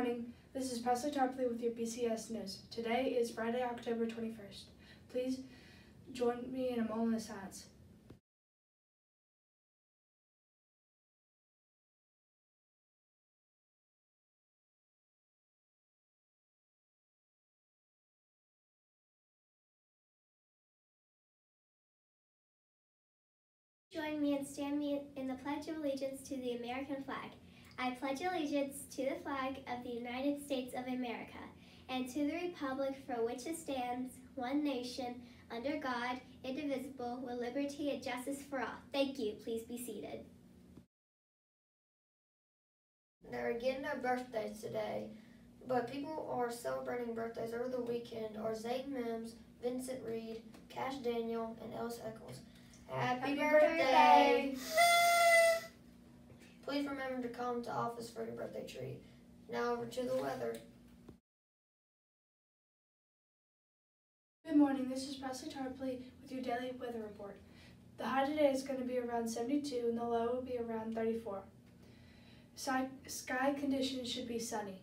morning. This is Presley Tarpley with your BCES News. Today is Friday, October 21st. Please join me in a moment of silence. Join me and stand me in the Pledge of Allegiance to the American flag. I pledge allegiance to the flag of the United States of America and to the republic for which it stands, one nation, under God, indivisible, with liberty and justice for all. Thank you. Please be seated. There are again no birthdays today, but people are celebrating birthdays over the weekend are Zayden Mims, Vincent Reed, Cash Daniel, and Ellis Eccles. Happy, Happy birthday! Please remember to come to office for your birthday treat. Now over to the weather. Good morning. This is Presley Tarpley with your daily weather report. The high today is going to be around 72 and the low will be around 34. Sky, sky conditions should be sunny.